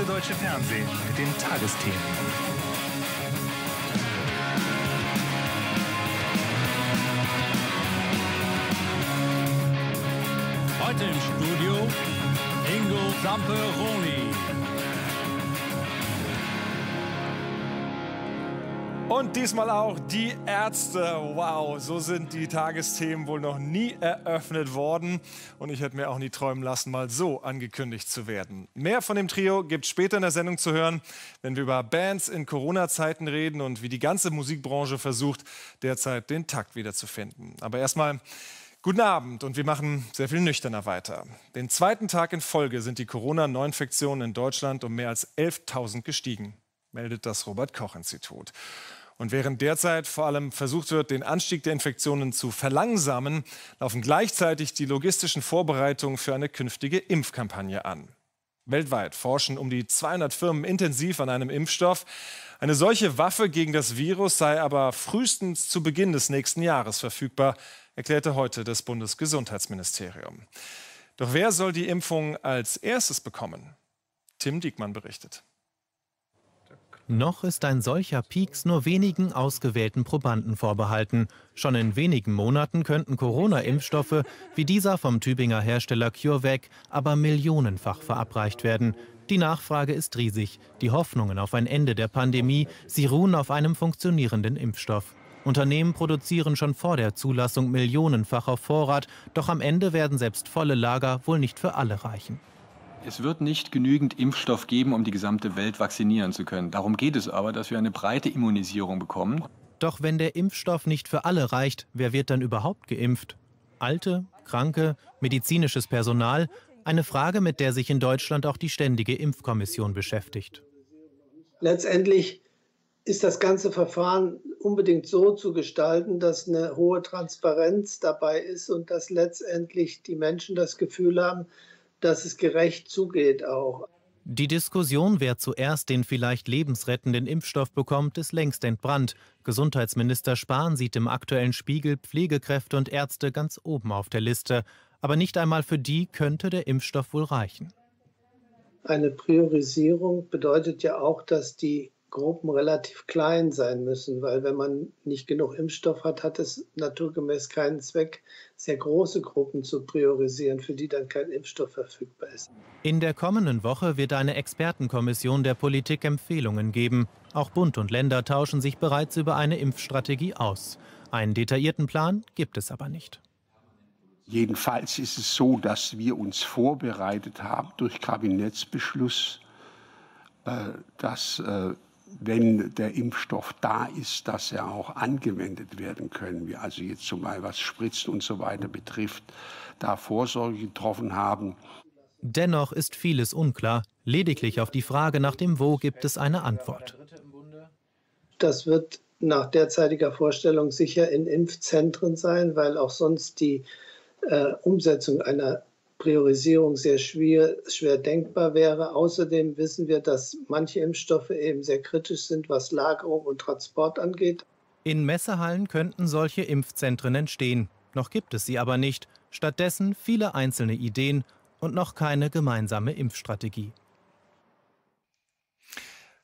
erste deutsche Fernsehen mit den Tagesthemen. Heute im Studio Ingo Samperoni. Und diesmal auch die Ärzte. Wow, so sind die Tagesthemen wohl noch nie eröffnet worden. Und ich hätte mir auch nie träumen lassen, mal so angekündigt zu werden. Mehr von dem Trio gibt es später in der Sendung zu hören, wenn wir über Bands in Corona-Zeiten reden und wie die ganze Musikbranche versucht, derzeit den Takt wiederzufinden. Aber erstmal Guten Abend und wir machen sehr viel nüchterner weiter. Den zweiten Tag in Folge sind die Corona-Neuinfektionen in Deutschland um mehr als 11.000 gestiegen, meldet das Robert Koch Institut. Und während derzeit vor allem versucht wird, den Anstieg der Infektionen zu verlangsamen, laufen gleichzeitig die logistischen Vorbereitungen für eine künftige Impfkampagne an. Weltweit forschen um die 200 Firmen intensiv an einem Impfstoff. Eine solche Waffe gegen das Virus sei aber frühestens zu Beginn des nächsten Jahres verfügbar, erklärte heute das Bundesgesundheitsministerium. Doch wer soll die Impfung als erstes bekommen? Tim Diekmann berichtet. Noch ist ein solcher Peaks nur wenigen ausgewählten Probanden vorbehalten. Schon in wenigen Monaten könnten Corona-Impfstoffe wie dieser vom Tübinger Hersteller CureVac aber millionenfach verabreicht werden. Die Nachfrage ist riesig. Die Hoffnungen auf ein Ende der Pandemie, sie ruhen auf einem funktionierenden Impfstoff. Unternehmen produzieren schon vor der Zulassung millionenfach auf Vorrat, doch am Ende werden selbst volle Lager wohl nicht für alle reichen. Es wird nicht genügend Impfstoff geben, um die gesamte Welt vaccinieren zu können. Darum geht es aber, dass wir eine breite Immunisierung bekommen. Doch wenn der Impfstoff nicht für alle reicht, wer wird dann überhaupt geimpft? Alte, Kranke, medizinisches Personal? Eine Frage, mit der sich in Deutschland auch die Ständige Impfkommission beschäftigt. Letztendlich ist das ganze Verfahren unbedingt so zu gestalten, dass eine hohe Transparenz dabei ist und dass letztendlich die Menschen das Gefühl haben, dass es gerecht zugeht auch. Die Diskussion, wer zuerst den vielleicht lebensrettenden Impfstoff bekommt, ist längst entbrannt. Gesundheitsminister Spahn sieht im aktuellen Spiegel Pflegekräfte und Ärzte ganz oben auf der Liste. Aber nicht einmal für die könnte der Impfstoff wohl reichen. Eine Priorisierung bedeutet ja auch, dass die Gruppen relativ klein sein müssen, weil wenn man nicht genug Impfstoff hat, hat es naturgemäß keinen Zweck, sehr große Gruppen zu priorisieren, für die dann kein Impfstoff verfügbar ist. In der kommenden Woche wird eine Expertenkommission der Politik Empfehlungen geben. Auch Bund und Länder tauschen sich bereits über eine Impfstrategie aus. Einen detaillierten Plan gibt es aber nicht. Jedenfalls ist es so, dass wir uns vorbereitet haben durch Kabinettsbeschluss, äh, dass äh, wenn der Impfstoff da ist, dass er auch angewendet werden können. Wir also jetzt zumal was Spritzen und so weiter betrifft, da Vorsorge getroffen haben. Dennoch ist vieles unklar. Lediglich auf die Frage nach dem Wo gibt es eine Antwort. Das wird nach derzeitiger Vorstellung sicher in Impfzentren sein, weil auch sonst die äh, Umsetzung einer Priorisierung sehr schwer, schwer denkbar wäre. Außerdem wissen wir, dass manche Impfstoffe eben sehr kritisch sind, was Lagerung und Transport angeht. In Messehallen könnten solche Impfzentren entstehen. Noch gibt es sie aber nicht. Stattdessen viele einzelne Ideen und noch keine gemeinsame Impfstrategie.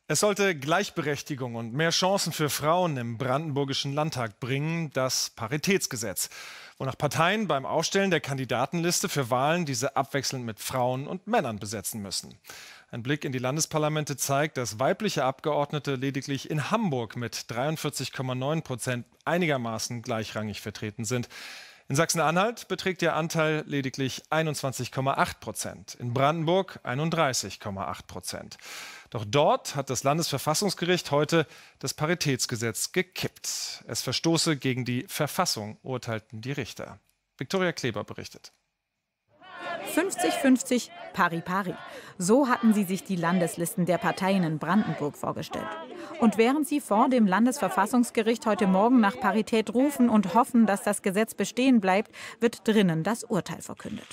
Es sollte Gleichberechtigung und mehr Chancen für Frauen im Brandenburgischen Landtag bringen, das Paritätsgesetz wonach Parteien beim Aufstellen der Kandidatenliste für Wahlen diese abwechselnd mit Frauen und Männern besetzen müssen. Ein Blick in die Landesparlamente zeigt, dass weibliche Abgeordnete lediglich in Hamburg mit 43,9 Prozent einigermaßen gleichrangig vertreten sind. In Sachsen-Anhalt beträgt der Anteil lediglich 21,8 Prozent, in Brandenburg 31,8 Prozent. Doch dort hat das Landesverfassungsgericht heute das Paritätsgesetz gekippt. Es verstoße gegen die Verfassung, urteilten die Richter. Viktoria Kleber berichtet. 50-50 pari-pari. So hatten sie sich die Landeslisten der Parteien in Brandenburg vorgestellt. Und während sie vor dem Landesverfassungsgericht heute Morgen nach Parität rufen und hoffen, dass das Gesetz bestehen bleibt, wird drinnen das Urteil verkündet.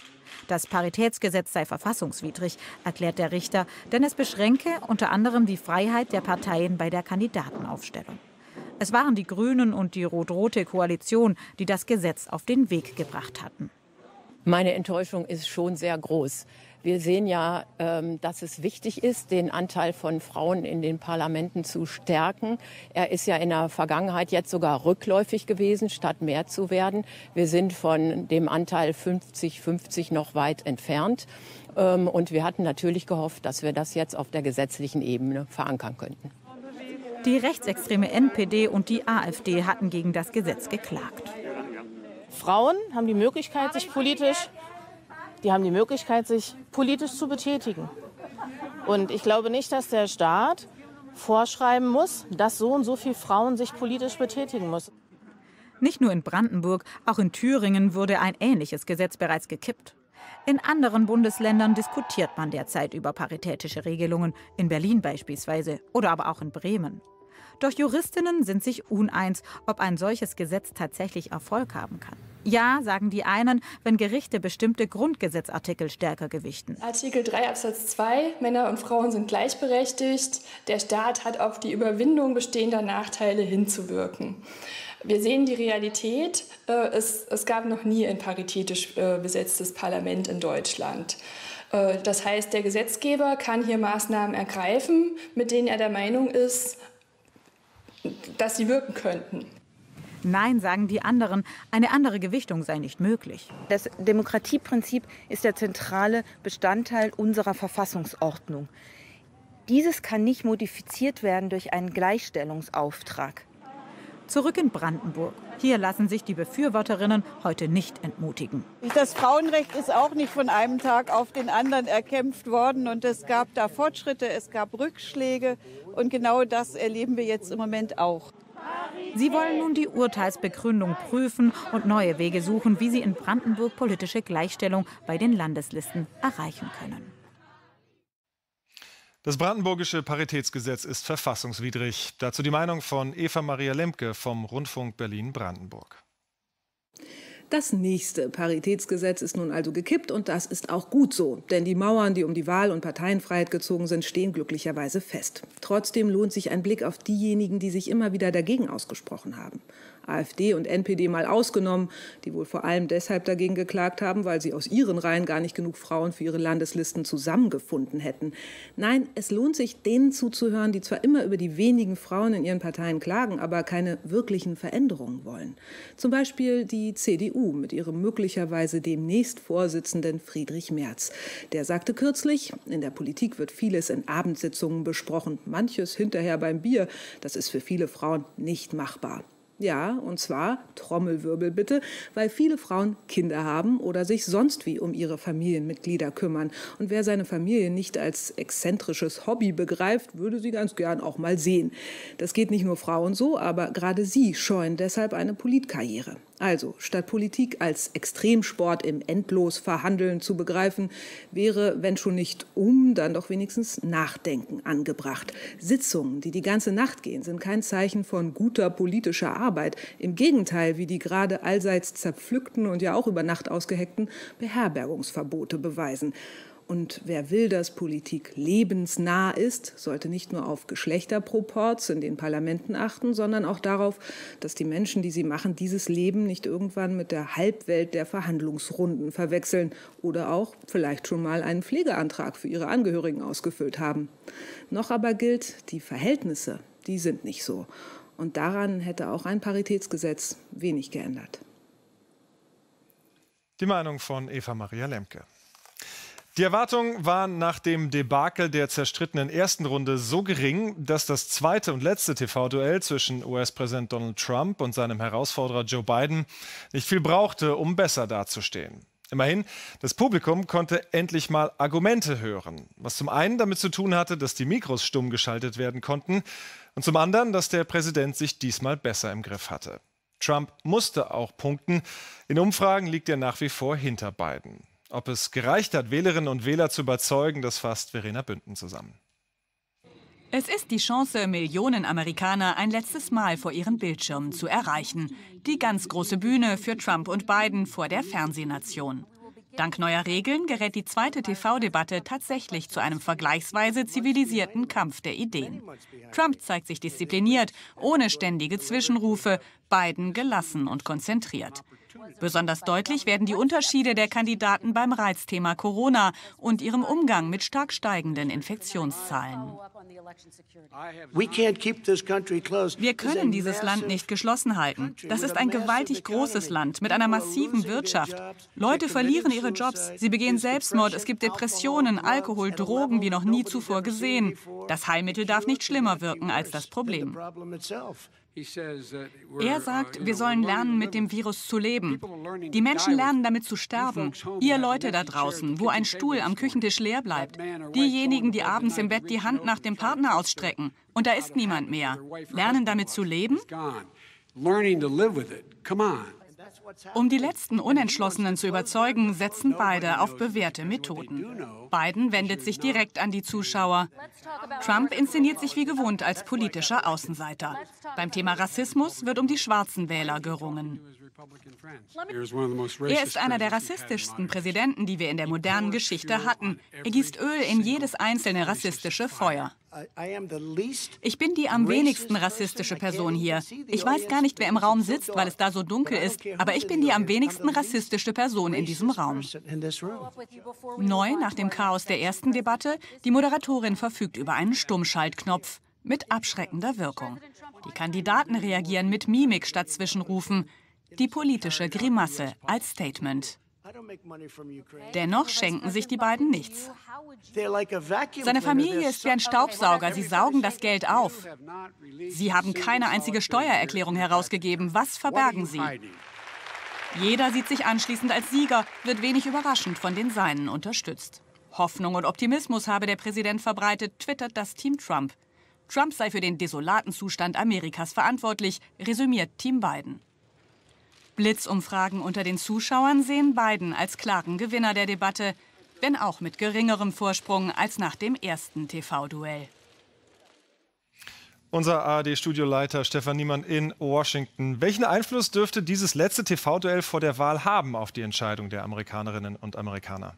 Das Paritätsgesetz sei verfassungswidrig, erklärt der Richter, denn es beschränke unter anderem die Freiheit der Parteien bei der Kandidatenaufstellung. Es waren die Grünen und die rot-rote Koalition, die das Gesetz auf den Weg gebracht hatten. Meine Enttäuschung ist schon sehr groß. Wir sehen ja, ähm, dass es wichtig ist, den Anteil von Frauen in den Parlamenten zu stärken. Er ist ja in der Vergangenheit jetzt sogar rückläufig gewesen, statt mehr zu werden. Wir sind von dem Anteil 50-50 noch weit entfernt. Ähm, und wir hatten natürlich gehofft, dass wir das jetzt auf der gesetzlichen Ebene verankern könnten. Die rechtsextreme NPD und die AfD hatten gegen das Gesetz geklagt. Frauen haben die Möglichkeit, sich politisch die haben die Möglichkeit, sich politisch zu betätigen. Und ich glaube nicht, dass der Staat vorschreiben muss, dass so und so viele Frauen sich politisch betätigen müssen. Nicht nur in Brandenburg, auch in Thüringen wurde ein ähnliches Gesetz bereits gekippt. In anderen Bundesländern diskutiert man derzeit über paritätische Regelungen, in Berlin beispielsweise oder aber auch in Bremen. Doch Juristinnen sind sich uneins, ob ein solches Gesetz tatsächlich Erfolg haben kann. Ja, sagen die einen, wenn Gerichte bestimmte Grundgesetzartikel stärker gewichten. Artikel 3 Absatz 2, Männer und Frauen sind gleichberechtigt. Der Staat hat auf die Überwindung bestehender Nachteile hinzuwirken. Wir sehen die Realität. Äh, es, es gab noch nie ein paritätisch äh, besetztes Parlament in Deutschland. Äh, das heißt, der Gesetzgeber kann hier Maßnahmen ergreifen, mit denen er der Meinung ist, dass sie wirken könnten. Nein, sagen die anderen, eine andere Gewichtung sei nicht möglich. Das Demokratieprinzip ist der zentrale Bestandteil unserer Verfassungsordnung. Dieses kann nicht modifiziert werden durch einen Gleichstellungsauftrag. Zurück in Brandenburg. Hier lassen sich die Befürworterinnen heute nicht entmutigen. Das Frauenrecht ist auch nicht von einem Tag auf den anderen erkämpft worden. Und es gab da Fortschritte, es gab Rückschläge. Und genau das erleben wir jetzt im Moment auch. Sie wollen nun die Urteilsbegründung prüfen und neue Wege suchen, wie sie in Brandenburg politische Gleichstellung bei den Landeslisten erreichen können. Das brandenburgische Paritätsgesetz ist verfassungswidrig. Dazu die Meinung von Eva Maria Lemke vom Rundfunk Berlin-Brandenburg. Das nächste Paritätsgesetz ist nun also gekippt und das ist auch gut so, denn die Mauern, die um die Wahl- und Parteienfreiheit gezogen sind, stehen glücklicherweise fest. Trotzdem lohnt sich ein Blick auf diejenigen, die sich immer wieder dagegen ausgesprochen haben. AfD und NPD mal ausgenommen, die wohl vor allem deshalb dagegen geklagt haben, weil sie aus ihren Reihen gar nicht genug Frauen für ihre Landeslisten zusammengefunden hätten. Nein, es lohnt sich, denen zuzuhören, die zwar immer über die wenigen Frauen in ihren Parteien klagen, aber keine wirklichen Veränderungen wollen. Zum Beispiel die CDU mit ihrem möglicherweise demnächst Vorsitzenden Friedrich Merz. Der sagte kürzlich, in der Politik wird vieles in Abendsitzungen besprochen, manches hinterher beim Bier. Das ist für viele Frauen nicht machbar. Ja, und zwar, Trommelwirbel bitte, weil viele Frauen Kinder haben oder sich sonst wie um ihre Familienmitglieder kümmern. Und wer seine Familie nicht als exzentrisches Hobby begreift, würde sie ganz gern auch mal sehen. Das geht nicht nur Frauen so, aber gerade sie scheuen deshalb eine Politkarriere. Also, statt Politik als Extremsport im Endlosverhandeln zu begreifen, wäre, wenn schon nicht um, dann doch wenigstens Nachdenken angebracht. Sitzungen, die die ganze Nacht gehen, sind kein Zeichen von guter politischer Arbeit. Im Gegenteil, wie die gerade allseits zerpflückten und ja auch über Nacht ausgeheckten Beherbergungsverbote beweisen. Und wer will, dass Politik lebensnah ist, sollte nicht nur auf Geschlechterproports in den Parlamenten achten, sondern auch darauf, dass die Menschen, die sie machen, dieses Leben nicht irgendwann mit der Halbwelt der Verhandlungsrunden verwechseln oder auch vielleicht schon mal einen Pflegeantrag für ihre Angehörigen ausgefüllt haben. Noch aber gilt, die Verhältnisse, die sind nicht so. Und daran hätte auch ein Paritätsgesetz wenig geändert. Die Meinung von Eva Maria Lemke. Die Erwartungen waren nach dem Debakel der zerstrittenen ersten Runde so gering, dass das zweite und letzte TV-Duell zwischen US-Präsident Donald Trump und seinem Herausforderer Joe Biden nicht viel brauchte, um besser dazustehen. Immerhin, das Publikum konnte endlich mal Argumente hören, was zum einen damit zu tun hatte, dass die Mikros stumm geschaltet werden konnten und zum anderen, dass der Präsident sich diesmal besser im Griff hatte. Trump musste auch punkten. In Umfragen liegt er nach wie vor hinter Biden. Ob es gereicht hat, Wählerinnen und Wähler zu überzeugen, das fasst Verena Bünden zusammen. Es ist die Chance, Millionen Amerikaner ein letztes Mal vor ihren Bildschirmen zu erreichen. Die ganz große Bühne für Trump und Biden vor der Fernsehnation. Dank neuer Regeln gerät die zweite TV-Debatte tatsächlich zu einem vergleichsweise zivilisierten Kampf der Ideen. Trump zeigt sich diszipliniert, ohne ständige Zwischenrufe, Biden gelassen und konzentriert. Besonders deutlich werden die Unterschiede der Kandidaten beim Reizthema Corona und ihrem Umgang mit stark steigenden Infektionszahlen. Wir können dieses Land nicht geschlossen halten. Das ist ein gewaltig großes Land mit einer massiven Wirtschaft. Leute verlieren ihre Jobs, sie begehen Selbstmord, es gibt Depressionen, Alkohol, Drogen wie noch nie zuvor gesehen. Das Heilmittel darf nicht schlimmer wirken als das Problem. Er sagt, wir sollen lernen, mit dem Virus zu leben. Die Menschen lernen damit zu sterben. Ihr Leute da draußen, wo ein Stuhl am Küchentisch leer bleibt. Diejenigen, die abends im Bett die Hand nach dem Partner ausstrecken. Und da ist niemand mehr. Lernen damit zu leben? Um die letzten Unentschlossenen zu überzeugen, setzen beide auf bewährte Methoden. Biden wendet sich direkt an die Zuschauer. Trump inszeniert sich wie gewohnt als politischer Außenseiter. Beim Thema Rassismus wird um die schwarzen Wähler gerungen. Er ist einer der rassistischsten Präsidenten, die wir in der modernen Geschichte hatten. Er gießt Öl in jedes einzelne rassistische Feuer. Ich bin die am wenigsten rassistische Person hier. Ich weiß gar nicht, wer im Raum sitzt, weil es da so dunkel ist, aber ich bin die am wenigsten rassistische Person in diesem Raum. Neu nach dem Chaos der ersten Debatte, die Moderatorin verfügt über einen Stummschaltknopf mit abschreckender Wirkung. Die Kandidaten reagieren mit Mimik statt Zwischenrufen. Die politische Grimasse als Statement. Dennoch schenken sich die beiden nichts. Seine Familie ist wie ein Staubsauger, sie saugen das Geld auf. Sie haben keine einzige Steuererklärung herausgegeben. Was verbergen sie? Jeder sieht sich anschließend als Sieger, wird wenig überraschend von den Seinen unterstützt. Hoffnung und Optimismus habe der Präsident verbreitet, twittert das Team Trump. Trump sei für den desolaten Zustand Amerikas verantwortlich, resümiert Team Biden. Blitzumfragen unter den Zuschauern sehen Biden als klaren Gewinner der Debatte, wenn auch mit geringerem Vorsprung als nach dem ersten TV-Duell. Unser ARD-Studioleiter Stefan Niemann in Washington. Welchen Einfluss dürfte dieses letzte TV-Duell vor der Wahl haben auf die Entscheidung der Amerikanerinnen und Amerikaner?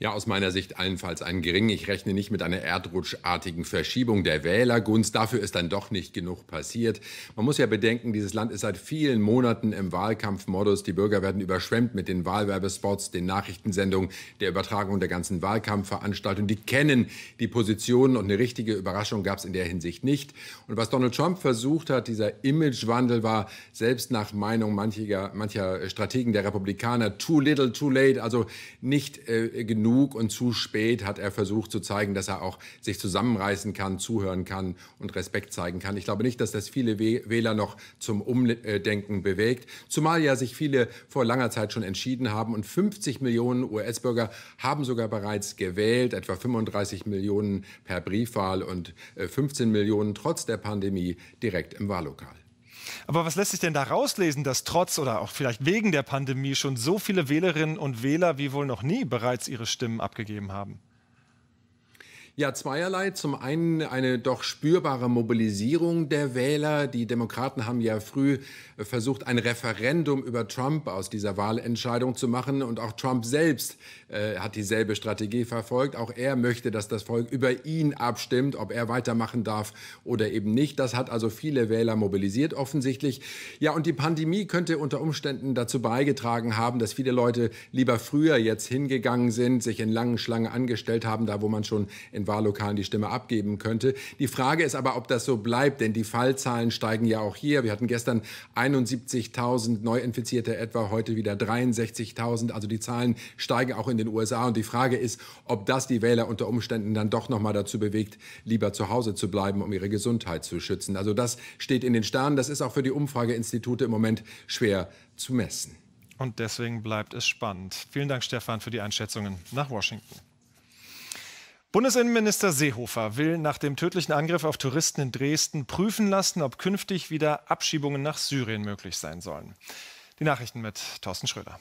Ja, aus meiner Sicht allenfalls einen geringen. Ich rechne nicht mit einer erdrutschartigen Verschiebung der Wählergunst. Dafür ist dann doch nicht genug passiert. Man muss ja bedenken, dieses Land ist seit vielen Monaten im Wahlkampfmodus. Die Bürger werden überschwemmt mit den Wahlwerbespots, den Nachrichtensendungen, der Übertragung der ganzen Wahlkampfveranstaltungen. Die kennen die Positionen und eine richtige Überraschung gab es in der Hinsicht nicht. Und was Donald Trump versucht hat, dieser Imagewandel war selbst nach Meinung mancher, mancher Strategen der Republikaner too little, too late, also nicht äh, genug genug und zu spät hat er versucht zu zeigen, dass er auch sich zusammenreißen kann, zuhören kann und Respekt zeigen kann. Ich glaube nicht, dass das viele Wähler noch zum Umdenken bewegt, zumal ja sich viele vor langer Zeit schon entschieden haben und 50 Millionen US-Bürger haben sogar bereits gewählt, etwa 35 Millionen per Briefwahl und 15 äh, Millionen trotz der Pandemie direkt im Wahllokal. Aber was lässt sich denn da rauslesen, dass trotz oder auch vielleicht wegen der Pandemie schon so viele Wählerinnen und Wähler wie wohl noch nie bereits ihre Stimmen abgegeben haben? Ja, zweierlei. Zum einen eine doch spürbare Mobilisierung der Wähler. Die Demokraten haben ja früh versucht, ein Referendum über Trump aus dieser Wahlentscheidung zu machen. Und auch Trump selbst äh, hat dieselbe Strategie verfolgt. Auch er möchte, dass das Volk über ihn abstimmt, ob er weitermachen darf oder eben nicht. Das hat also viele Wähler mobilisiert offensichtlich. Ja, und die Pandemie könnte unter Umständen dazu beigetragen haben, dass viele Leute lieber früher jetzt hingegangen sind, sich in langen Schlangen angestellt haben, da wo man schon in Wahllokalen die Stimme abgeben könnte. Die Frage ist aber, ob das so bleibt, denn die Fallzahlen steigen ja auch hier. Wir hatten gestern 71.000 Neuinfizierte etwa, heute wieder 63.000. Also die Zahlen steigen auch in den USA. Und die Frage ist, ob das die Wähler unter Umständen dann doch noch mal dazu bewegt, lieber zu Hause zu bleiben, um ihre Gesundheit zu schützen. Also das steht in den Sternen. Das ist auch für die Umfrageinstitute im Moment schwer zu messen. Und deswegen bleibt es spannend. Vielen Dank, Stefan, für die Einschätzungen nach Washington. Bundesinnenminister Seehofer will nach dem tödlichen Angriff auf Touristen in Dresden prüfen lassen, ob künftig wieder Abschiebungen nach Syrien möglich sein sollen. Die Nachrichten mit Thorsten Schröder.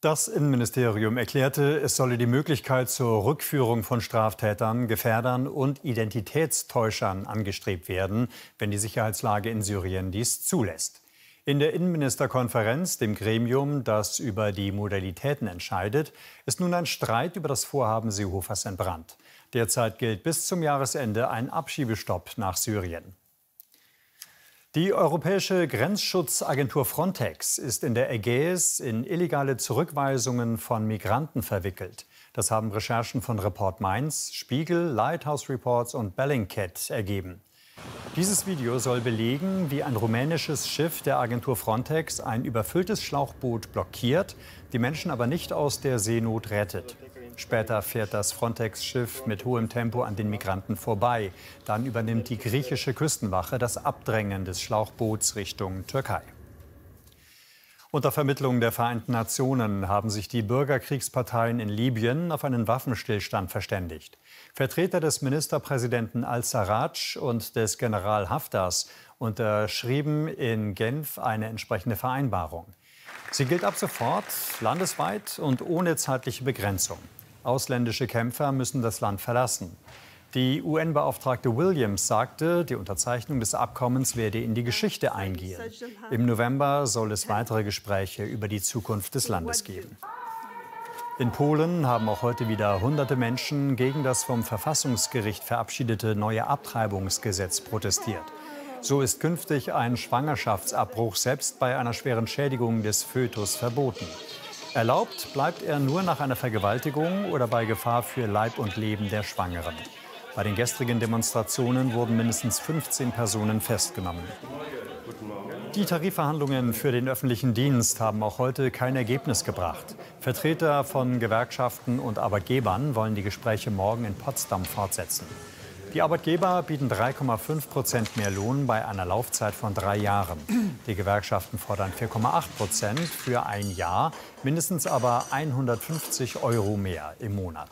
Das Innenministerium erklärte, es solle die Möglichkeit zur Rückführung von Straftätern, Gefährdern und Identitätstäuschern angestrebt werden, wenn die Sicherheitslage in Syrien dies zulässt. In der Innenministerkonferenz, dem Gremium, das über die Modalitäten entscheidet, ist nun ein Streit über das Vorhaben Seehofers entbrannt. Derzeit gilt bis zum Jahresende ein Abschiebestopp nach Syrien. Die Europäische Grenzschutzagentur Frontex ist in der Ägäis in illegale Zurückweisungen von Migranten verwickelt. Das haben Recherchen von Report Mainz, Spiegel, Lighthouse Reports und Bellingcat ergeben. Dieses Video soll belegen, wie ein rumänisches Schiff der Agentur Frontex ein überfülltes Schlauchboot blockiert, die Menschen aber nicht aus der Seenot rettet. Später fährt das Frontex-Schiff mit hohem Tempo an den Migranten vorbei. Dann übernimmt die griechische Küstenwache das Abdrängen des Schlauchboots Richtung Türkei. Unter Vermittlung der Vereinten Nationen haben sich die Bürgerkriegsparteien in Libyen auf einen Waffenstillstand verständigt. Vertreter des Ministerpräsidenten al-Sarraj und des General Haftars unterschrieben in Genf eine entsprechende Vereinbarung. Sie gilt ab sofort landesweit und ohne zeitliche Begrenzung. Ausländische Kämpfer müssen das Land verlassen. Die UN-Beauftragte Williams sagte, die Unterzeichnung des Abkommens werde in die Geschichte eingehen. Im November soll es weitere Gespräche über die Zukunft des Landes geben. In Polen haben auch heute wieder hunderte Menschen gegen das vom Verfassungsgericht verabschiedete neue Abtreibungsgesetz protestiert. So ist künftig ein Schwangerschaftsabbruch selbst bei einer schweren Schädigung des Fötus verboten. Erlaubt bleibt er nur nach einer Vergewaltigung oder bei Gefahr für Leib und Leben der Schwangeren. Bei den gestrigen Demonstrationen wurden mindestens 15 Personen festgenommen. Die Tarifverhandlungen für den öffentlichen Dienst haben auch heute kein Ergebnis gebracht. Vertreter von Gewerkschaften und Arbeitgebern wollen die Gespräche morgen in Potsdam fortsetzen. Die Arbeitgeber bieten 3,5 Prozent mehr Lohn bei einer Laufzeit von drei Jahren. Die Gewerkschaften fordern 4,8 Prozent für ein Jahr, mindestens aber 150 Euro mehr im Monat.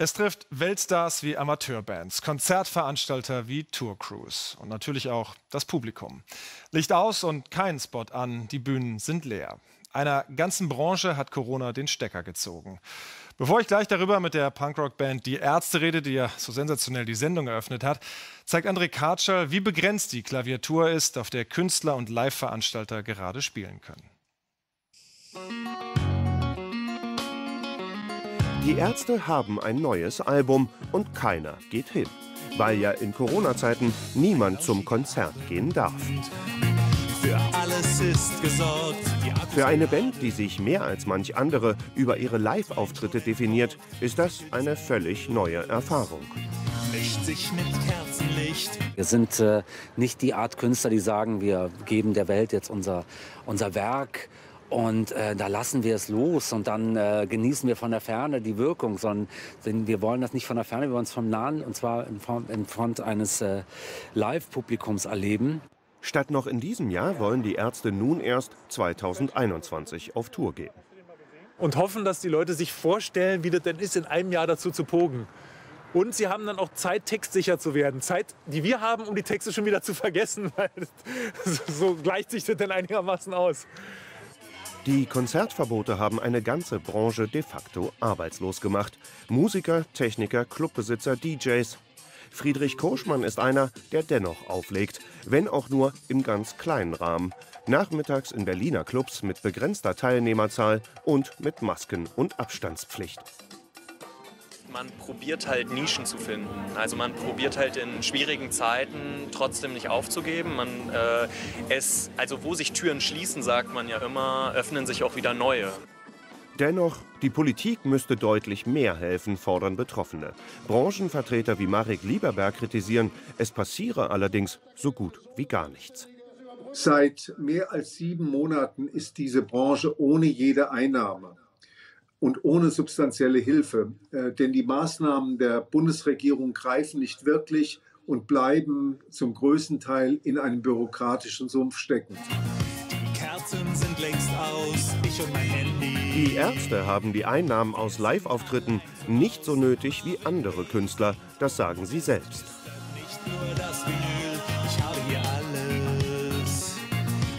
Es trifft Weltstars wie Amateurbands, Konzertveranstalter wie Tourcrews und natürlich auch das Publikum. Licht aus und kein Spot an, die Bühnen sind leer. Einer ganzen Branche hat Corona den Stecker gezogen. Bevor ich gleich darüber mit der Punkrock-Band Die Ärzte rede, die ja so sensationell die Sendung eröffnet hat, zeigt André Kartschall, wie begrenzt die Klaviatur ist, auf der Künstler und Live-Veranstalter gerade spielen können. Die Ärzte haben ein neues Album und keiner geht hin, weil ja in Corona-Zeiten niemand zum Konzert gehen darf. Für alles ist gesorgt. Für eine Band, die sich mehr als manch andere über ihre Live-Auftritte definiert, ist das eine völlig neue Erfahrung. Wir sind äh, nicht die Art Künstler, die sagen, wir geben der Welt jetzt unser, unser Werk und äh, da lassen wir es los und dann äh, genießen wir von der Ferne die Wirkung, sondern wir wollen das nicht von der Ferne, wir wollen es vom Nahen und zwar in Front, in Front eines äh, Live-Publikums erleben. Statt noch in diesem Jahr wollen die Ärzte nun erst 2021 auf Tour gehen. Und hoffen, dass die Leute sich vorstellen, wie das denn ist, in einem Jahr dazu zu pogen. Und sie haben dann auch Zeit, textsicher zu werden. Zeit, die wir haben, um die Texte schon wieder zu vergessen. Weil so gleicht sich das dann einigermaßen aus. Die Konzertverbote haben eine ganze Branche de facto arbeitslos gemacht. Musiker, Techniker, Clubbesitzer, DJs, Friedrich Koschmann ist einer, der dennoch auflegt, wenn auch nur im ganz kleinen Rahmen. Nachmittags in Berliner Clubs mit begrenzter Teilnehmerzahl und mit Masken- und Abstandspflicht man probiert halt Nischen zu finden. Also man probiert halt in schwierigen Zeiten trotzdem nicht aufzugeben. Man, äh, es, also wo sich Türen schließen, sagt man ja immer, öffnen sich auch wieder neue. Dennoch, die Politik müsste deutlich mehr helfen, fordern Betroffene. Branchenvertreter wie Marek Lieberberg kritisieren, es passiere allerdings so gut wie gar nichts. Seit mehr als sieben Monaten ist diese Branche ohne jede Einnahme und ohne substanzielle Hilfe. Äh, denn die Maßnahmen der Bundesregierung greifen nicht wirklich und bleiben zum größten Teil in einem bürokratischen Sumpf stecken. Die Kerzen sind längst aus, ich und mein Handy. Die Ärzte haben die Einnahmen aus Live-Auftritten nicht so nötig wie andere Künstler, das sagen sie selbst. Nicht nur das Vinyl, ich habe hier alles,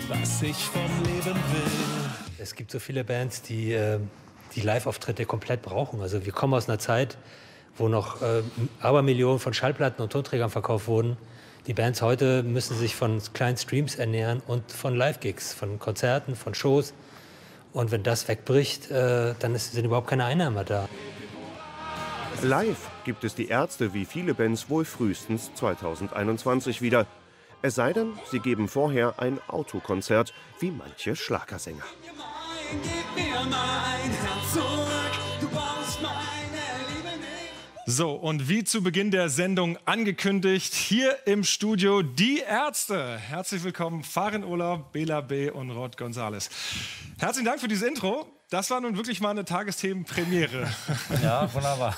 was ich vom Leben will. Es gibt so viele Bands, die äh, die Live-Auftritte komplett brauchen. Also wir kommen aus einer Zeit, wo noch äh, Abermillionen von Schallplatten und Tonträgern verkauft wurden. Die Bands heute müssen sich von kleinen Streams ernähren und von Live-Gigs, von Konzerten, von Shows. Und wenn das wegbricht, äh, dann ist, sind überhaupt keine Einnahmen da. Live gibt es die Ärzte wie viele Bands wohl frühestens 2021 wieder. Es sei denn, sie geben vorher ein Autokonzert wie manche Schlagersänger. So, und wie zu Beginn der Sendung angekündigt, hier im Studio die Ärzte. Herzlich willkommen, Farin Urlaub, Bela B. und Rod Gonzales. Herzlichen Dank für dieses Intro. Das war nun wirklich mal eine Tagesthemenpremiere. Ja, wunderbar.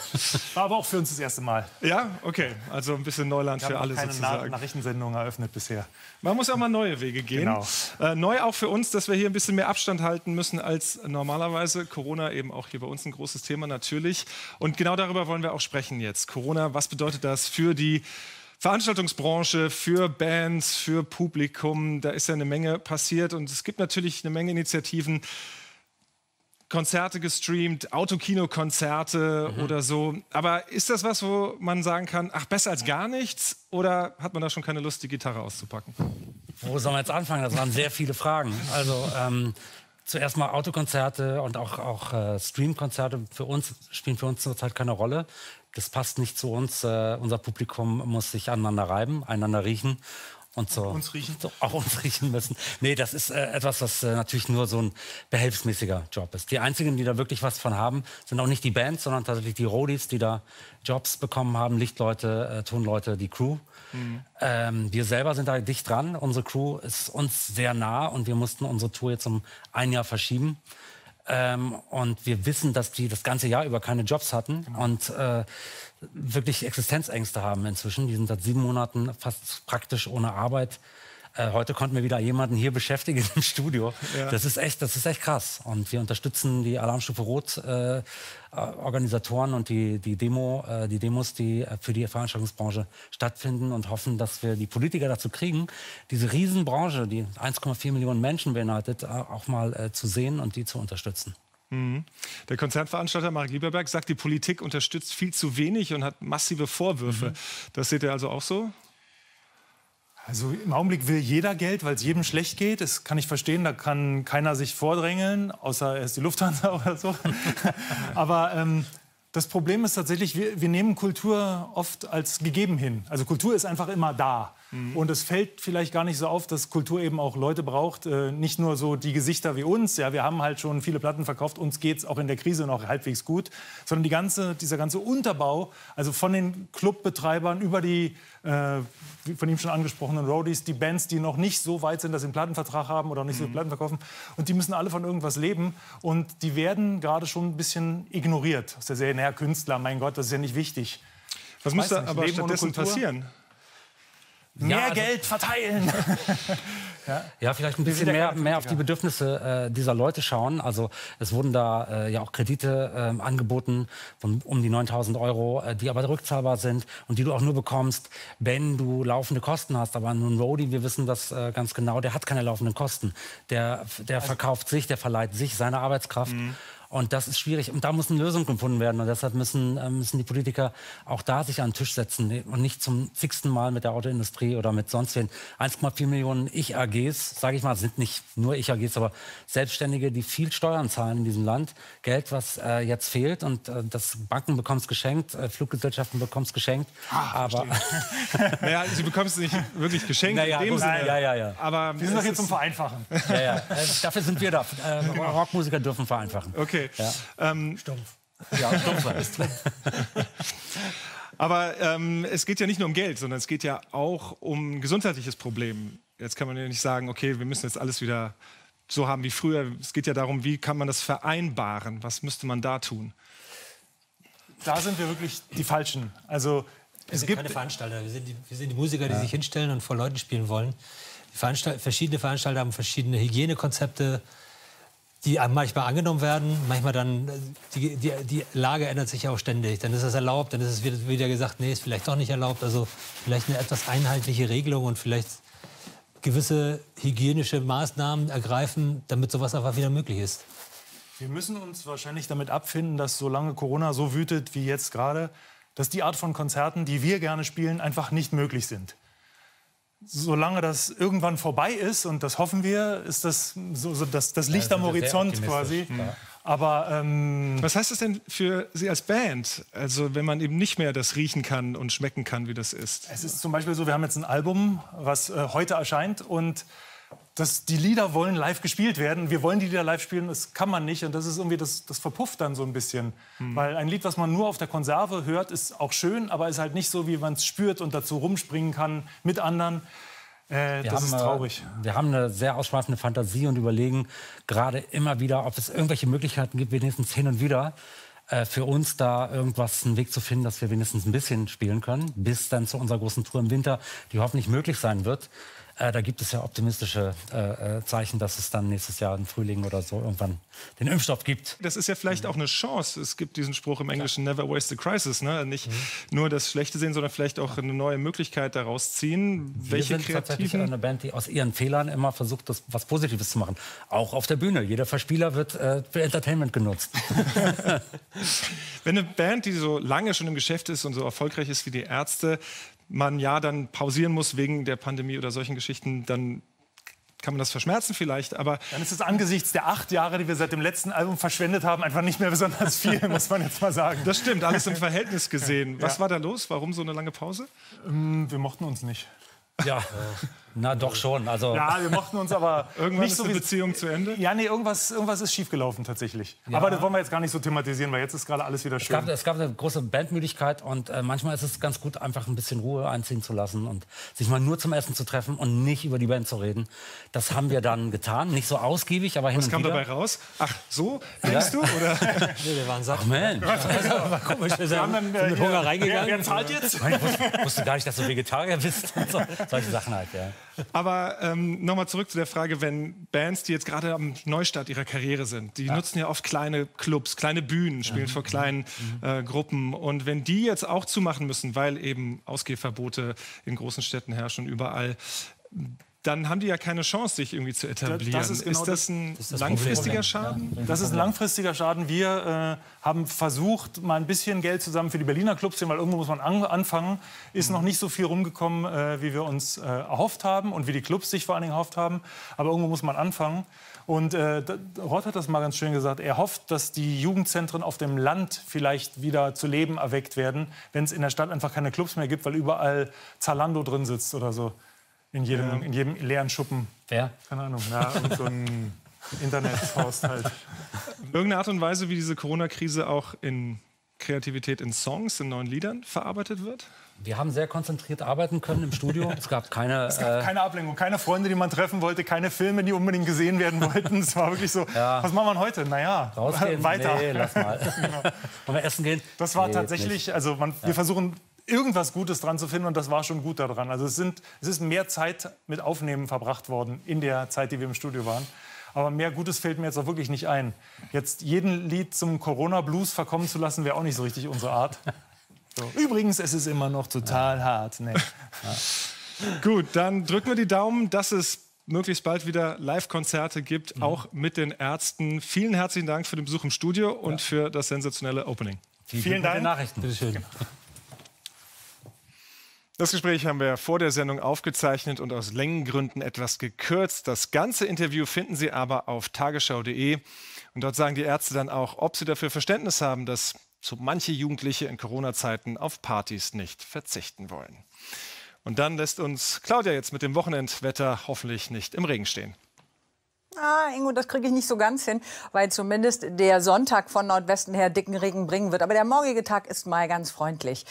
War aber auch für uns das erste Mal. Ja, okay. Also ein bisschen Neuland für alle keine sozusagen. Na Nachrichtensendung eröffnet bisher. Man muss auch mal neue Wege gehen. Genau. Äh, neu auch für uns, dass wir hier ein bisschen mehr Abstand halten müssen als normalerweise. Corona eben auch hier bei uns ein großes Thema natürlich. Und genau darüber wollen wir auch sprechen jetzt. Corona, was bedeutet das für die Veranstaltungsbranche, für Bands, für Publikum? Da ist ja eine Menge passiert und es gibt natürlich eine Menge Initiativen. Konzerte gestreamt, Autokino-Konzerte Mhm. oder so. Aber ist das was, wo man sagen kann, ach, besser als gar nichts? Oder hat man da schon keine Lust, die Gitarre auszupacken? Wo sollen wir jetzt anfangen? Das waren sehr viele Fragen. Also ähm, zuerst mal Autokonzerte und auch, auch äh, Streamkonzerte für uns spielen für uns zurzeit keine Rolle. Das passt nicht zu uns. Äh, unser Publikum muss sich aneinander reiben, einander riechen. Und so uns riechen? So, auch uns riechen müssen. Nee, das ist äh, etwas, was äh, natürlich nur so ein behelfsmäßiger Job ist. Die einzigen, die da wirklich was von haben, sind auch nicht die Bands, sondern tatsächlich die Roadies, die da Jobs bekommen haben, Lichtleute, äh, Tonleute, die Crew. Ähm, wir selber sind da dicht dran. Unsere Crew ist uns sehr nah und wir mussten unsere Tour jetzt um ein Jahr verschieben. Ähm, und wir wissen, dass die das ganze Jahr über keine Jobs hatten und äh, wirklich Existenzängste haben inzwischen. Die sind seit sieben Monaten fast praktisch ohne Arbeit. Äh, heute konnten wir wieder jemanden hier beschäftigen im Studio. Ja. Das ist echt, das ist echt krass. Und wir unterstützen die Alarmstufe Rot äh, Organisatoren und die, die Demo, äh, die Demos, die äh, für die Veranstaltungsbranche stattfinden und hoffen, dass wir die Politiker dazu kriegen, diese Riesenbranche, die 1,4 Millionen Menschen beinhaltet, äh, auch mal äh, zu sehen und die zu unterstützen. Mhm. Der Konzertveranstalter Marek Lieberberg sagt, die Politik unterstützt viel zu wenig und hat massive Vorwürfe. Mhm. Das seht ihr also auch so? Also im Augenblick will jeder Geld, weil es jedem schlecht geht. Das kann ich verstehen. Da kann keiner sich vordrängeln, außer er ist die Lufthansa oder so. Aber ähm, das Problem ist tatsächlich, wir, wir nehmen Kultur oft als gegeben hin. Also Kultur ist einfach immer da. Mhm. Und es fällt vielleicht gar nicht so auf, dass Kultur eben auch Leute braucht, äh, nicht nur so die Gesichter wie uns. Ja, wir haben halt schon viele Platten verkauft, uns geht es auch in der Krise noch halbwegs gut, sondern die ganze, dieser ganze Unterbau, also von den Clubbetreibern über die äh, von ihm schon angesprochenen Roadies, die Bands, die noch nicht so weit sind, dass sie einen Plattenvertrag haben oder nicht so viele Platten verkaufen. Und die müssen alle von irgendwas leben. Und die werden gerade schon ein bisschen ignoriert. Aus der Serie, naja, Künstler, mein Gott, das ist ja nicht wichtig. Was Weiß muss da nicht, aber stattdessen passieren? Mehr Ja, also- Geld verteilen. Ja, vielleicht ein bisschen mehr, mehr auf die. Bedürfnisse äh, dieser Leute schauen. Also es wurden da äh, ja auch Kredite ähm, angeboten von um die 9000 Euro, äh, die aber rückzahlbar sind und die du auch nur bekommst, wenn du laufende Kosten hast. Aber nun Roadie, wir wissen das äh, ganz genau, der hat keine laufenden Kosten. Der, der verkauft sich, der verleiht sich, seine Arbeitskraft. Und das ist schwierig. Und da muss eine Lösung gefunden werden. Und deshalb müssen, äh, müssen die Politiker auch da sich an den Tisch setzen und nicht zum zigsten Mal mit der Autoindustrie oder mit sonst wen. 1,4 Millionen Ich-AGs, sage ich mal, sind nicht nur Ich-AGs, aber Selbstständige, die viel Steuern zahlen in diesem Land. Geld, was äh, jetzt fehlt. Und äh, das Banken bekommen es geschenkt, äh, Fluggesellschaften bekommen es geschenkt. aber Naja, sie bekommen es nicht wirklich geschenkt Naja, in dem gut, Sinne. ja, ja, ja. Aber Wir sind doch hier zum Vereinfachen. ja, ja. Äh, dafür sind wir da. Äh, Rockmusiker dürfen vereinfachen. Okay. Ja. Ähm, Stumpf. Ja, stumpf es. Aber ähm, es geht ja nicht nur um Geld, sondern es geht ja auch um ein gesundheitliches Problem. Jetzt kann man ja nicht sagen, okay, wir müssen jetzt alles wieder so haben wie früher. Es geht ja darum, wie kann man das vereinbaren? Was müsste man da tun? Da sind wir wirklich die Falschen. Also Wir es sind gibt keine Veranstalter, wir sind die, wir sind die Musiker, die Ja. sich hinstellen und vor Leuten spielen wollen. Die Veranstalt verschiedene Veranstalter haben verschiedene Hygienekonzepte, die manchmal angenommen werden, manchmal dann, äh, die, die, die Lage ändert sich auch ständig. Dann ist es erlaubt, dann ist es wieder, wieder gesagt, nee, ist vielleicht doch nicht erlaubt. Also vielleicht eine etwas einheitliche Regelung und vielleicht gewisse hygienische Maßnahmen ergreifen, damit sowas einfach wieder möglich ist. Wir müssen uns wahrscheinlich damit abfinden, dass solange Corona so wütet wie jetzt gerade, dass die Art von Konzerten, die wir gerne spielen, einfach nicht möglich sind. Solange das irgendwann vorbei ist, und das hoffen wir, ist das so, so das, das Ja, Licht da am Horizont quasi. ja. Aber ähm, was heißt das denn für Sie als Band? Also wenn man eben nicht mehr das riechen kann und schmecken kann, wie das ist. Es ist zum Beispiel so, wir haben jetzt ein Album, was äh, heute erscheint und das, die Lieder wollen live gespielt werden. Wir wollen die Lieder live spielen, das kann man nicht. Und das ist irgendwie, das, das verpufft dann so ein bisschen. Hm. Weil ein Lied, was man nur auf der Konserve hört, ist auch schön, aber ist halt nicht so, wie man es spürt und dazu rumspringen kann mit anderen. Äh, das haben, ist traurig. äh, Wir haben eine sehr ausschweifende Fantasie und überlegen gerade immer wieder, ob es irgendwelche Möglichkeiten gibt, wenigstens hin und wieder äh, für uns da irgendwas einen Weg zu finden, dass wir wenigstens ein bisschen spielen können, bis dann zu unserer großen Tour im Winter, die hoffentlich möglich sein wird. Äh, da gibt es ja optimistische äh, äh, Zeichen, dass es dann nächstes Jahr im Frühling oder so irgendwann den Impfstoff gibt. Das ist ja vielleicht auch eine Chance. Es gibt diesen Spruch im Englischen, never waste a crisis. Ne? Nicht Mhm. nur das Schlechte sehen, sondern vielleicht auch eine neue Möglichkeit daraus ziehen. Wir Welche sind tatsächlich kreativen... eine Band, die aus ihren Fehlern immer versucht, das, was Positives zu machen. Auch auf der Bühne. Jeder Verspieler wird äh, für Entertainment genutzt. Wenn eine Band, die so lange schon im Geschäft ist und so erfolgreich ist wie die Ärzte, man ja dann pausieren muss wegen der Pandemie oder solchen Geschichten, dann kann man das verschmerzen vielleicht, aber Dann ist es angesichts der acht Jahre, die wir seit dem letzten Album verschwendet haben, einfach nicht mehr besonders viel, muss man jetzt mal sagen. das stimmt, alles im Verhältnis gesehen. Was Ja. war da los? Warum so eine lange Pause? Ähm, Wir mochten uns nicht. Ja, na doch schon. Also Ja, wir mochten uns aber Irgendwann nicht ist so eine wie Beziehung zu Ende? Ja, nee, irgendwas, irgendwas ist schiefgelaufen tatsächlich. Ja. Aber das wollen wir jetzt gar nicht so thematisieren, weil jetzt ist gerade alles wieder Es schön. gab, es gab eine große Bandmüdigkeit und äh, manchmal ist es ganz gut, einfach ein bisschen Ruhe einziehen zu lassen und sich mal nur zum Essen zu treffen und nicht über die Band zu reden. Das haben wir dann getan. Nicht so ausgiebig, aber hin Was und kam wieder. dabei raus? Ach, so denkst du? Oder? Nee, wir waren satt. Ach Mensch. war komisch. Wir sind dann, äh, mit hier- Hunger reingegangen. Wer, wer zahlt jetzt? Ich wusste, wusste gar nicht, dass du Vegetarier bist. So, solche Sachen halt, ja. Aber ähm, nochmal zurück zu der Frage, wenn Bands, die jetzt gerade am Neustart ihrer Karriere sind, die nutzen ja oft kleine Clubs, kleine Bühnen, spielen vor kleinen äh, Gruppen. Und wenn die jetzt auch zumachen müssen, weil eben Ausgehverbote in großen Städten herrschen, überall, dann haben die ja keine Chance, sich irgendwie zu etablieren. das ist genau das ein langfristiger Schaden? Das ist ein langfristiger Schaden. Wir äh, haben versucht, mal ein bisschen Geld zusammen für die Berliner Clubs, weil irgendwo muss man an, anfangen. Ist noch nicht so viel rumgekommen, äh, wie wir uns äh, erhofft haben und wie die Clubs sich vor allen Dingen erhofft haben. Aber irgendwo muss man anfangen. Und äh, Rott hat das mal ganz schön gesagt. Er hofft, dass die Jugendzentren auf dem Land vielleicht wieder zu Leben erweckt werden, wenn es in der Stadt einfach keine Clubs mehr gibt, weil überall Zalando drin sitzt oder so. In jedem, in jedem leeren Schuppen. Wer? Keine Ahnung. Ja, irgend so ein Internethaus halt. Irgendeine Art und Weise, wie diese Corona-Krise auch in Kreativität in Songs, in neuen Liedern verarbeitet wird? Wir haben sehr konzentriert arbeiten können im Studio. Es gab keine. Es gab äh, keine Ablenkung, keine Freunde, die man treffen wollte, keine Filme, die unbedingt gesehen werden wollten. Es war wirklich so, Ja. was machen wir heute? Naja, Rausgehen? weiter. Nee, lass mal. Genau. Wollen wir essen gehen? Das war Nee, tatsächlich, nicht. also man, wir versuchen irgendwas Gutes dran zu finden und das war schon gut daran. Also es, sind, es ist mehr Zeit mit Aufnehmen verbracht worden in der Zeit, die wir im Studio waren. Aber mehr Gutes fällt mir jetzt auch wirklich nicht ein. Jetzt jeden Lied zum Corona-Blues verkommen zu lassen, wäre auch nicht so richtig unsere Art. So. Übrigens, es ist immer noch total hart. Nee. Gut, dann drücken wir die Daumen, dass es möglichst bald wieder Live-Konzerte gibt, Mhm. auch mit den Ärzten. Vielen herzlichen Dank für den Besuch im Studio und für das sensationelle Opening. Vielen Dank. Nachrichten. Bitte schön. Das Gespräch haben wir vor der Sendung aufgezeichnet und aus Längengründen etwas gekürzt. Das ganze Interview finden Sie aber auf tagesschau.de. Und dort sagen die Ärzte dann auch, ob sie dafür Verständnis haben, dass so manche Jugendliche in Corona-Zeiten auf Partys nicht verzichten wollen. Und dann lässt uns Claudia jetzt mit dem Wochenendwetter hoffentlich nicht im Regen stehen. Ah, Ingo, das kriege ich nicht so ganz hin, weil zumindest der Sonntag von Nordwesten her dicken Regen bringen wird. Aber der morgige Tag ist mal ganz freundlich.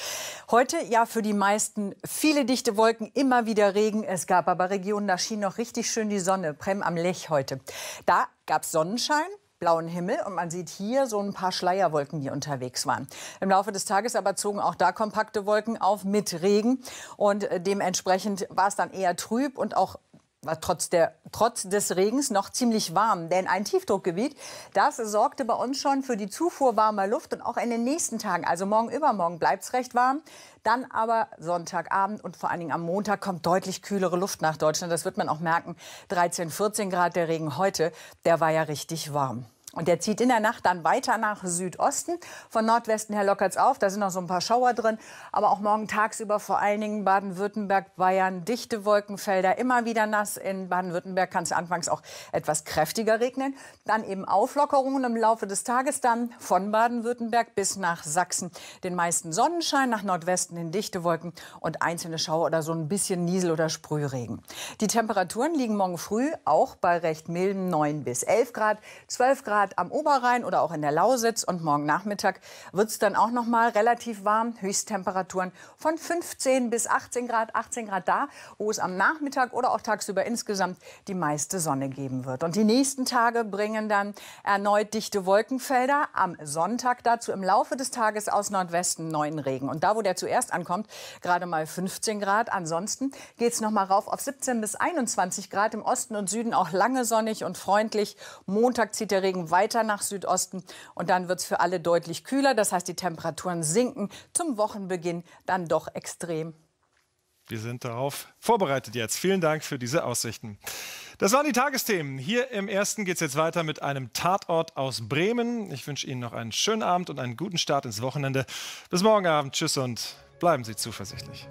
Heute ja für die meisten viele dichte Wolken, immer wieder Regen. Es gab aber Regionen, da schien noch richtig schön die Sonne. Prem am Lech heute. Da gab es Sonnenschein blauen Himmel und man sieht hier so ein paar Schleierwolken, die unterwegs waren. Im Laufe des Tages aber zogen auch da kompakte Wolken auf mit Regen und äh, dementsprechend war es dann eher trüb und auch war trotz, der, trotz des Regens noch ziemlich warm. Denn ein Tiefdruckgebiet, das sorgte bei uns schon für die Zufuhr warmer Luft. Und auch in den nächsten Tagen, also morgen, übermorgen, bleibt es recht warm. Dann aber Sonntagabend und vor allen Dingen am Montag kommt deutlich kühlere Luft nach Deutschland. Das wird man auch merken. 13, 14 Grad der Regen heute, der war ja richtig warm. Und der zieht in der Nacht dann weiter nach Südosten. Von Nordwesten her lockert es auf. Da sind noch so ein paar Schauer drin. Aber auch morgen tagsüber vor allen Dingen Baden-Württemberg, Bayern, dichte Wolkenfelder. Immer wieder nass. In Baden-Württemberg kann es anfangs auch etwas kräftiger regnen. Dann eben Auflockerungen im Laufe des Tages dann von Baden-Württemberg bis nach Sachsen. Den meisten Sonnenschein, nach Nordwesten in dichte Wolken und einzelne Schauer oder so ein bisschen Niesel- oder Sprühregen. Die Temperaturen liegen morgen früh auch bei recht milden 9 bis 11 Grad, 12 Grad Grad am Oberrhein oder auch in der Lausitz. Und morgen Nachmittag wird es dann auch noch mal relativ warm. Höchsttemperaturen von 15 bis 18 Grad. 18 Grad da, wo es am Nachmittag oder auch tagsüber insgesamt die meiste Sonne geben wird. Und die nächsten Tage bringen dann erneut dichte Wolkenfelder. Am Sonntag dazu im Laufe des Tages aus Nordwesten neuen Regen. Und da, wo der zuerst ankommt, gerade mal 15 Grad. Ansonsten geht es noch mal rauf auf 17 bis 21 Grad. Im Osten und Süden auch lange sonnig und freundlich. Montag zieht der Regen weiter nach Südosten und dann wird es für alle deutlich kühler. Das heißt, die Temperaturen sinken zum Wochenbeginn dann doch extrem. Wir sind darauf vorbereitet jetzt. Vielen Dank für diese Aussichten. Das waren die Tagesthemen. Hier im ersten geht es jetzt weiter mit einem Tatort aus Bremen. Ich wünsche Ihnen noch einen schönen Abend und einen guten Start ins Wochenende. Bis morgen Abend. Tschüss und bleiben Sie zuversichtlich.